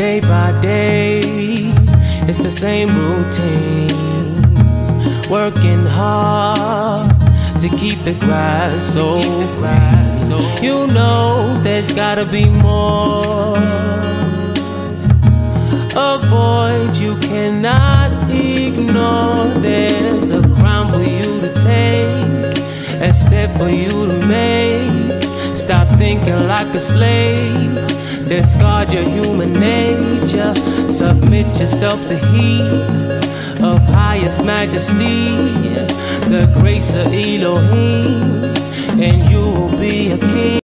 day by day, it's the same routine. Working hard to keep the grass so. So you know there's gotta be more. A void you cannot ignore. There's a crown for you to take, a step for you to make. Stop thinking like a slave. Discard your human nature. Submit yourself to heat of highest majesty, the grace of Elohim, and you will be a king.